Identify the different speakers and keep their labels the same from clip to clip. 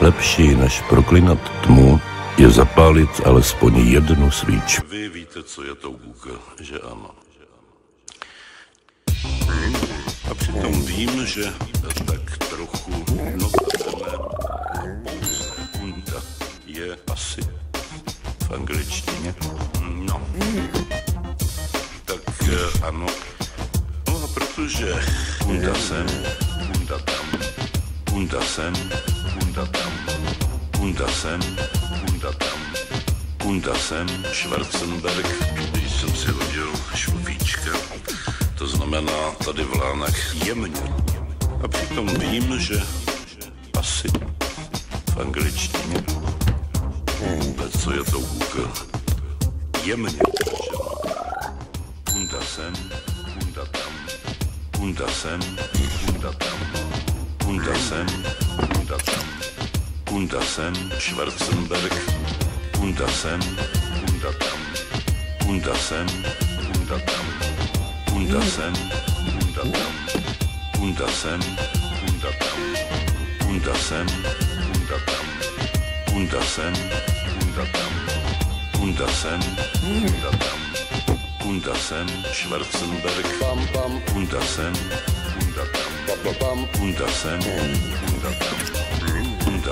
Speaker 1: Lepší než proklinat tmu je zapálit alespoň jednu svíčku.
Speaker 2: Vy víte, co je to Google, že ano? A přitom vím, že tak trochu hunda je asi v angličtině. No. Tak eh, ano. No a protože hunda sem, hunda tam, hunda sem, hunda tam, hunda sem, hunda tam, hunda sem, Schwarzenberg, když jsem si hodil šlufíčka, to znamená tady v lánech jemně. A přitom vím, že asi v angličtině vůbec, co je to Google. Jemně. že? Hunda sem, hunda tam, hunda sem, hunda tam, hunda sem, Untersem, Untersem, Schwarzenberg, Untersem, Unterdamm, Untersem, Unterdamm, Untersem, Unterdamm, Untersem, Unterdamm, Untersem, Unterdamm, Untersem, Unterdamm, Untersem, Unterdamm, Untersem, Schwarzenberg,
Speaker 3: Untersem, Unterdamm, Untersem, Unterdamm,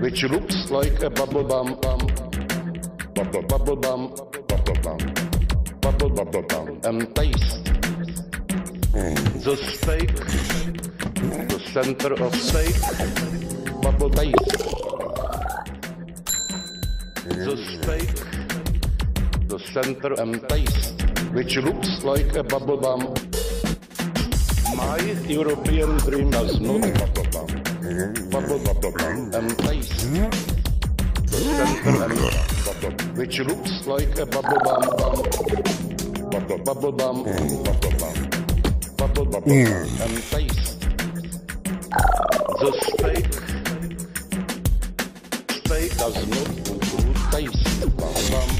Speaker 3: which looks like a bubble bum bum, bubble bubble bum, bubble bum, bubble bubble bum, and taste. Mm. The steak, the center of steak, bubble taste. The steak, the center and taste, which looks like a bubble bum. My European dream does not bubble bum. And bubble, which looks like a bubble bum bum. Bubble bubble bum, bubble bum. Bubble bubble and taste. The steak steak does not include taste. Bum, bum,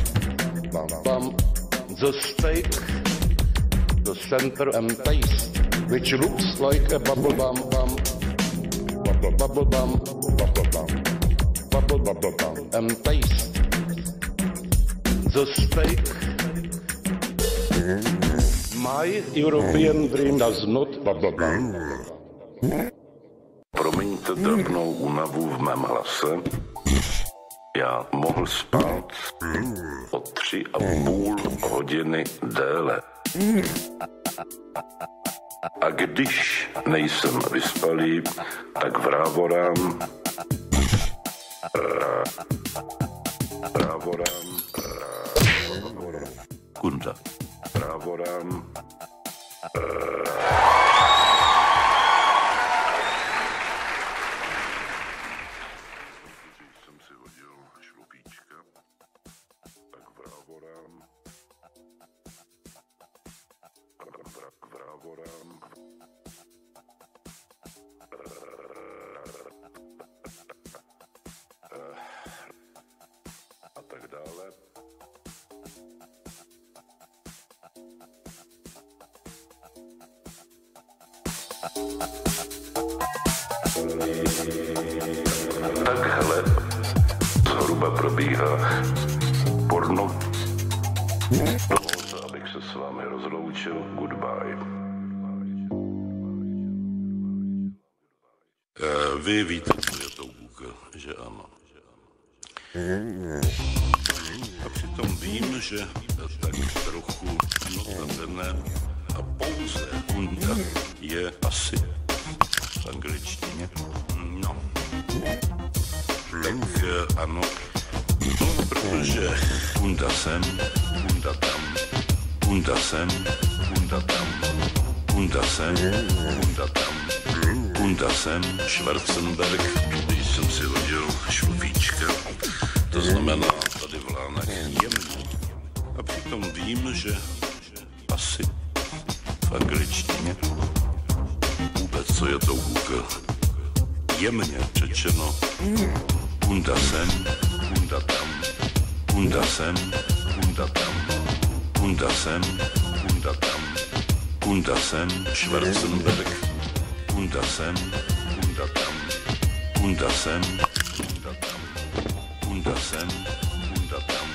Speaker 3: bum, bum. The steak, the center and taste, which looks like a bubble bum bum. And taste. The steak. My European dream does not.
Speaker 2: Promiňte drobnou únavu v mém hlase. Já mohl spát o tři a půl hodiny déle. A když nejsem vyspalý, tak vrávorám, rá, vrávorám, rá,
Speaker 1: Kunda.
Speaker 2: vrávorám, Když Tak hele, zhruba probíhá porno. Dovolte, abych se s vámi rozloučil. Goodbye. Eh, Vy víte, co je to Google, že ano? A přitom vím, že tak trochu notabene a pouze hunda je asi v angličtině. No. Tak eh, ano. No, protože hunda sem, hunda tam, hunda sem, hunda tam, hunda sem, hunda tam, Untersen, Schwarzenberg, když jsem si hodil šlufíčka, to znamená tady v lánech jemný. A přitom vím, že asi v angličtině ale do jedną główkę. Jemnie czyczyno, bunda sen, bunda tam, bunda sen, unda tam, bunda sen, unda tam, bunda sen, Schwarzenberg, bunda sen, bunda tam, bunda sen, unda tam, bunda sen, unda tam,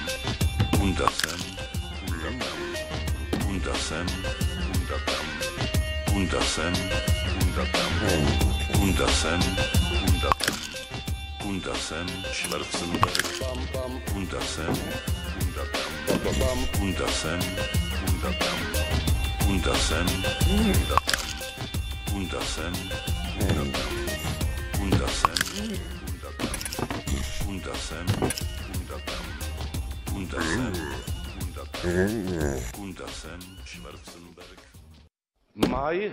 Speaker 2: bunda sen, unda tam, bunda sen, bunda tam. Gundersen, Gunderdam, Gundersen, Gunderdam, Gundersen, Schwarzenberg, Gundersen, Gunderdam, Gundersen, Gunderdam, Gundersen, Gundersen, Gunderdam, Gundersen, Gundersen, Gundersen, Gundersen, Gundersen, Schwarzenberg.
Speaker 3: Mai